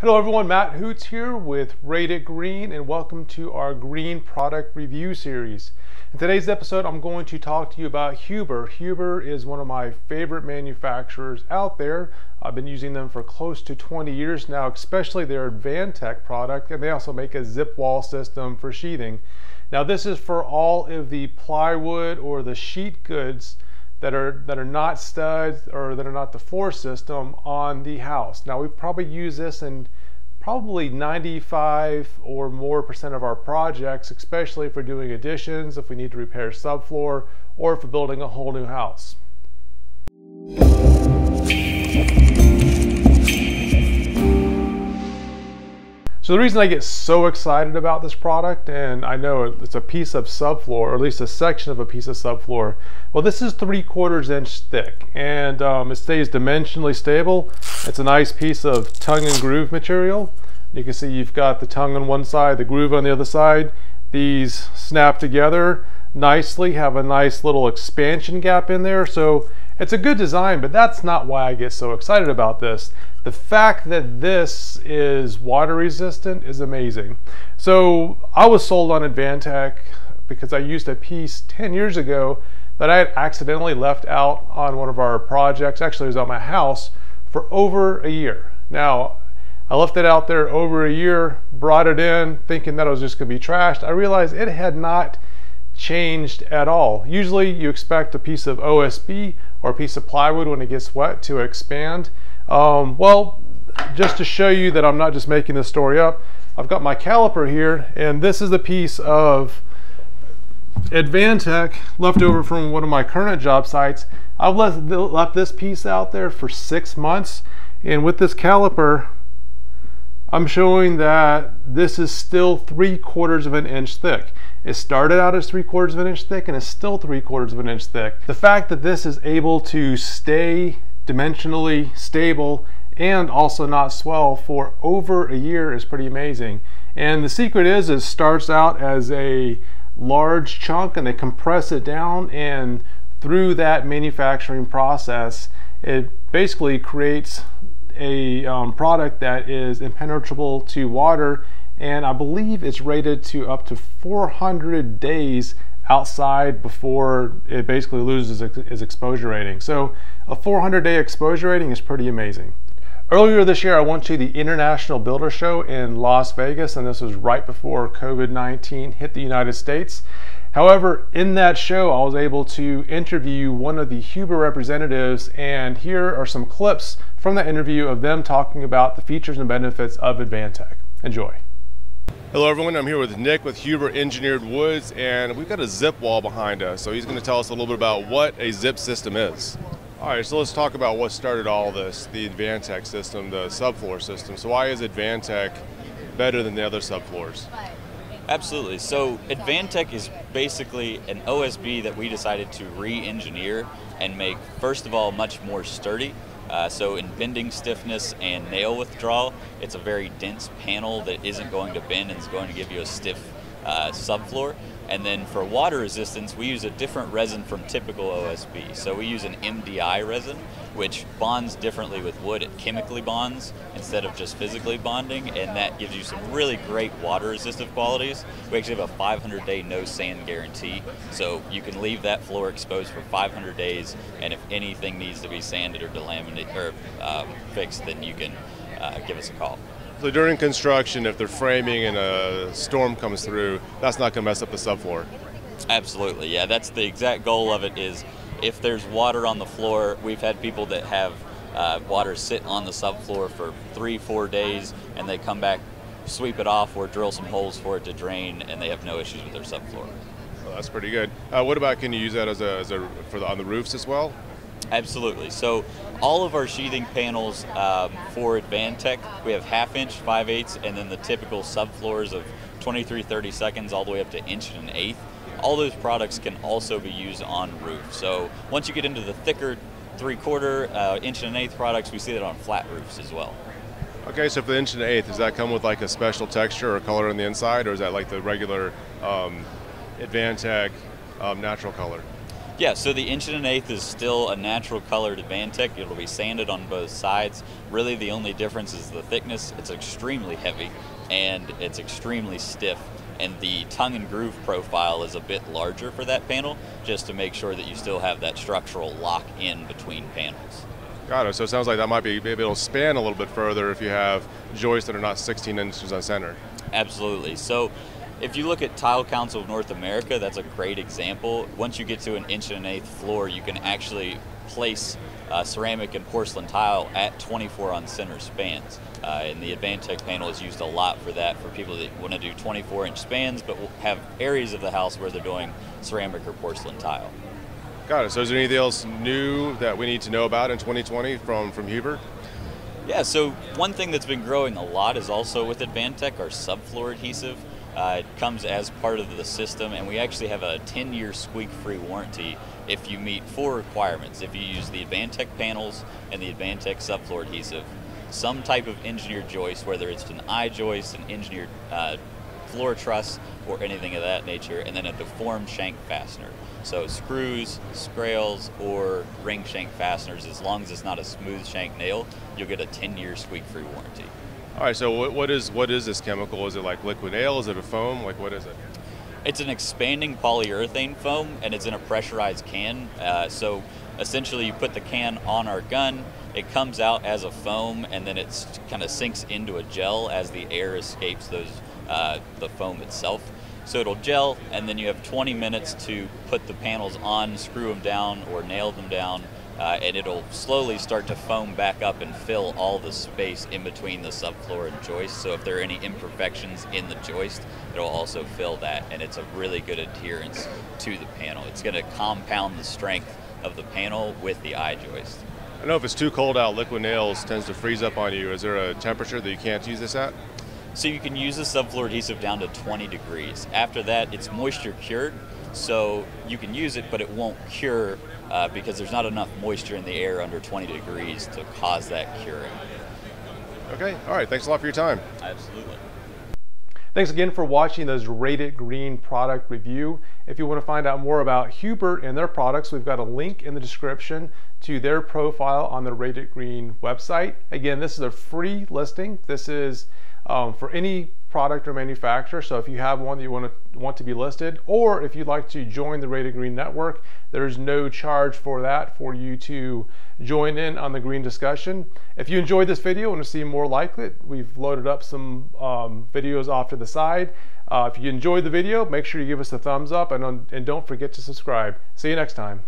Hello everyone, Matt Hoots here with Rate It Green and welcome to our green product review series. In today's episode, I'm going to talk to you about Huber. Huber is one of my favorite manufacturers out there. I've been using them for close to 20 years now, especially their Advantech product, and they also make a zip wall system for sheathing. Now this is for all of the plywood or the sheet goods that are that are not studs or that are not the floor system on the house. Now we probably use this in probably 95 or more percent of our projects, especially if we're doing additions, if we need to repair subfloor, or if we're building a whole new house. So the reason I get so excited about this product, and I know it's a piece of subfloor, or at least a section of a piece of subfloor, well this is 3 quarters inch thick, and um, it stays dimensionally stable. It's a nice piece of tongue and groove material. You can see you've got the tongue on one side, the groove on the other side. These snap together nicely, have a nice little expansion gap in there, so it's a good design, but that's not why I get so excited about this. The fact that this is water resistant is amazing. So I was sold on Advantech because I used a piece 10 years ago that I had accidentally left out on one of our projects. Actually, it was on my house for over a year. Now, I left it out there over a year, brought it in thinking that it was just gonna be trashed. I realized it had not changed at all. Usually you expect a piece of OSB or a piece of plywood when it gets wet to expand. Um, well, just to show you that I'm not just making this story up, I've got my caliper here, and this is a piece of Advantech left over from one of my current job sites. I've left, left this piece out there for six months, and with this caliper, I'm showing that this is still three quarters of an inch thick. It started out as three quarters of an inch thick and is still three quarters of an inch thick. The fact that this is able to stay dimensionally stable and also not swell for over a year is pretty amazing. And the secret is it starts out as a large chunk and they compress it down and through that manufacturing process it basically creates a um, product that is impenetrable to water and I believe it's rated to up to 400 days outside before it basically loses its exposure rating. So a 400 day exposure rating is pretty amazing. Earlier this year, I went to the International Builder Show in Las Vegas, and this was right before COVID-19 hit the United States. However, in that show, I was able to interview one of the Huber representatives, and here are some clips from that interview of them talking about the features and benefits of Advantech. Enjoy. Hello everyone, I'm here with Nick with Huber Engineered Woods and we've got a zip wall behind us. So he's going to tell us a little bit about what a zip system is. All right, so let's talk about what started all this, the Advantech system, the subfloor system. So why is Advantech better than the other subfloors? Absolutely. So Advantech is basically an OSB that we decided to re-engineer and make, first of all, much more sturdy uh, so in bending stiffness and nail withdrawal, it's a very dense panel that isn't going to bend and is going to give you a stiff uh, subfloor. And then for water resistance, we use a different resin from typical OSB. So we use an MDI resin, which bonds differently with wood. It chemically bonds instead of just physically bonding, and that gives you some really great water resistive qualities. We actually have a 500 day no sand guarantee, so you can leave that floor exposed for 500 days, and if anything needs to be sanded or delaminated or uh, fixed, then you can uh, give us a call. So during construction, if they're framing and a storm comes through, that's not going to mess up the subfloor. Absolutely, yeah. That's the exact goal of it. Is if there's water on the floor, we've had people that have uh, water sit on the subfloor for three, four days, and they come back, sweep it off, or drill some holes for it to drain, and they have no issues with their subfloor. Well, that's pretty good. Uh, what about can you use that as a, as a for the, on the roofs as well? Absolutely. So all of our sheathing panels um, for Advantech, we have half inch, 5 eighths, and then the typical subfloors of 23 30 seconds all the way up to inch and an eighth. All those products can also be used on roof. So once you get into the thicker three quarter, uh, inch and an eighth products, we see that on flat roofs as well. Okay, so for the inch and an eighth, does that come with like a special texture or color on the inside, or is that like the regular um, Advantech um, natural color? Yeah, so the inch and an eighth is still a natural colored Advantech. It'll be sanded on both sides. Really, the only difference is the thickness. It's extremely heavy and it's extremely stiff. And the tongue and groove profile is a bit larger for that panel, just to make sure that you still have that structural lock in between panels. Got it. So it sounds like that might be maybe it'll span a little bit further if you have joists that are not 16 inches on center. Absolutely. So if you look at Tile Council of North America, that's a great example. Once you get to an inch and an eighth floor, you can actually place uh, ceramic and porcelain tile at 24 on center spans. Uh, and the Advantech panel is used a lot for that for people that want to do 24 inch spans but will have areas of the house where they're doing ceramic or porcelain tile. Got it. So is there anything else new that we need to know about in 2020 from, from Huber? Yeah, so one thing that's been growing a lot is also with Advantech, our subfloor adhesive. Uh, it comes as part of the system, and we actually have a 10 year squeak free warranty if you meet four requirements. If you use the Advantech panels and the Advantech subfloor adhesive, some type of engineered joist, whether it's an I joist, an engineered uh, floor truss, or anything of that nature, and then a deformed shank fastener. So screws, scrails, or ring shank fasteners, as long as it's not a smooth shank nail, you'll get a 10-year squeak-free warranty. All right, so what, what is what is this chemical? Is it like liquid nail? Is it a foam? Like what is it? It's an expanding polyurethane foam, and it's in a pressurized can. Uh, so essentially, you put the can on our gun, it comes out as a foam, and then it kind of sinks into a gel as the air escapes those uh, the foam itself. So it'll gel, and then you have 20 minutes to put the panels on, screw them down, or nail them down uh, and it'll slowly start to foam back up and fill all the space in between the subfloor and joist. So if there are any imperfections in the joist, it'll also fill that, and it's a really good adherence to the panel. It's going to compound the strength of the panel with the I joist. I know if it's too cold out, liquid nails tends to freeze up on you. Is there a temperature that you can't use this at? So you can use the subfloor adhesive down to 20 degrees. After that, it's moisture cured, so you can use it, but it won't cure uh, because there's not enough moisture in the air under 20 degrees to cause that curing. Okay, all right. Thanks a lot for your time. Absolutely. Thanks again for watching this Rate It Green product review. If you want to find out more about Huber and their products, we've got a link in the description to their profile on the Rate It Green website. Again, this is a free listing. This is um, for any product or manufacturer. So if you have one that you want to want to be listed, or if you'd like to join the Rate It Green Network, there's no charge for that for you to join in on the green discussion. If you enjoyed this video and want to see more like it, we've loaded up some um, videos off to the side. Uh, if you enjoyed the video, make sure you give us a thumbs up and, and don't forget to subscribe. See you next time.